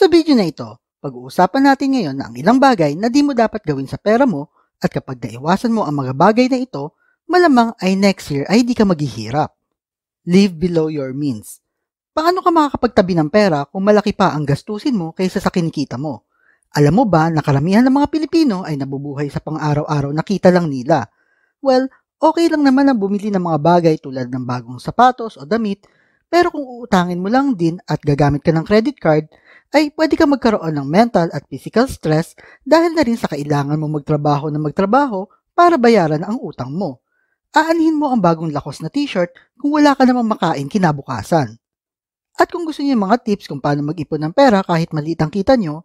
Sa video na ito, pag-uusapan natin ngayon na ang ilang bagay na di mo dapat gawin sa pera mo at kapag naiwasan mo ang mga bagay na ito, malamang ay next year ay di ka maghihirap. Live below your means. Paano ka makakapagtabi ng pera kung malaki pa ang gastusin mo kaysa sa kinikita mo? Alam mo ba na karamihan ng mga Pilipino ay nabubuhay sa pang-araw-araw na kita lang nila? Well, okay lang naman ang bumili ng mga bagay tulad ng bagong sapatos o damit, pero kung uutangin mo lang din at gagamit ka ng credit card, ay pwede ka magkaroon ng mental at physical stress dahil na rin sa kailangan mo magtrabaho na magtrabaho para bayaran ang utang mo. Aanhin mo ang bagong lakos na t-shirt kung wala ka namang makain kinabukasan. At kung gusto niyo mga tips kung paano mag-ipon ng pera kahit maliit ang kita nyo,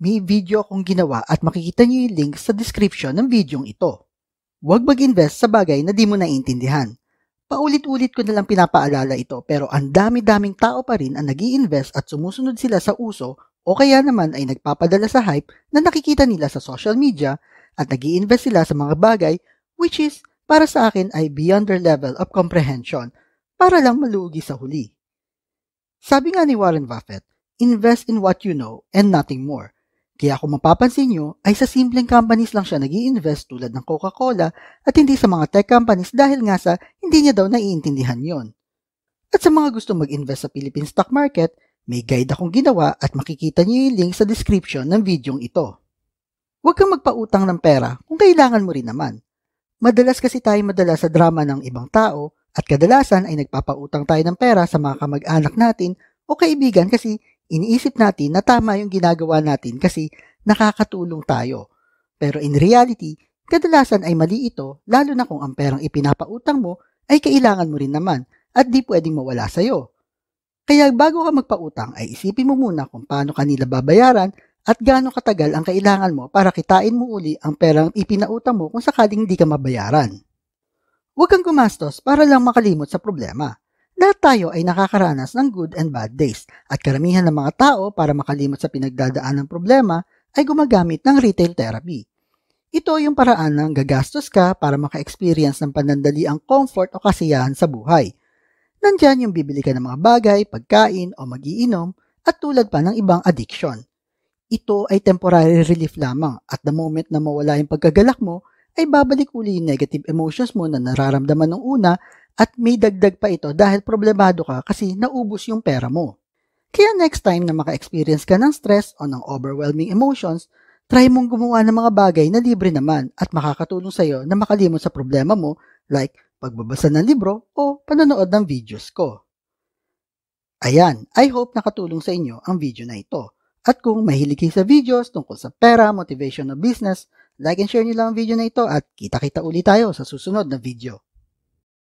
may video akong ginawa at makikita niyo yung link sa description ng videong ito. Huwag mag-invest sa bagay na di mo naiintindihan. Paulit-ulit ko na lang pinapaalala ito pero ang dami-daming tao pa rin ang nag invest at sumusunod sila sa uso o kaya naman ay nagpapadala sa hype na nakikita nila sa social media at nag invest sila sa mga bagay which is para sa akin ay beyond their level of comprehension para lang malugi sa huli. Sabi nga ni Warren Buffett, invest in what you know and nothing more. Kaya kung mapapansin nyo, ay sa simpleng companies lang siya nag invest tulad ng Coca-Cola at hindi sa mga tech companies dahil nga sa hindi niya daw naiintindihan yon. At sa mga gusto mag-invest sa Philippine stock market, may guide akong ginawa at makikita niyo yung link sa description ng videong ito. Huwag kang magpautang ng pera kung kailangan mo rin naman. Madalas kasi tayo madala sa drama ng ibang tao at kadalasan ay nagpapautang tayo ng pera sa mga kamag-anak natin o kaibigan kasi iniisip natin na tama yung ginagawa natin kasi nakakatulong tayo. Pero in reality, kadalasan ay mali ito lalo na kung ang perang ipinapautang mo ay kailangan mo rin naman at di pwedeng mawala sa'yo. Kaya bago ka magpautang ay isipin mo muna kung paano kanila babayaran at gaano katagal ang kailangan mo para kitain mo uli ang perang ipinautang mo kung sakaling hindi ka mabayaran. Huwag kang gumastos para lang makalimot sa problema. Lahat tayo ay nakakaranas ng good and bad days at karamihan ng mga tao para makalimot sa pinagdadaan ng problema ay gumagamit ng retail therapy. Ito yung paraan ng gagastos ka para maka-experience ng panandali ang comfort o kasiyahan sa buhay. Nandyan yung bibili ka ng mga bagay, pagkain o magiinom at tulad pa ng ibang addiction. Ito ay temporary relief lamang at the moment na mawala yung pagkagalak mo, ay babalik uli yung negative emotions mo na nararamdaman nung una at may dagdag pa ito dahil problemado ka kasi naubos yung pera mo. Kaya next time na maka-experience ka ng stress o ng overwhelming emotions, try mong gumawa ng mga bagay na libre naman at makakatulong sa'yo na makalimot sa problema mo like pagbabasa ng libro o panonood ng videos ko. Ayan, I hope nakatulong sa inyo ang video na ito. At kung mahilig kayo sa videos tungkol sa pera, motivation o business, like and share nyo lang ang video na ito at kita-kita ulit tayo sa susunod na video.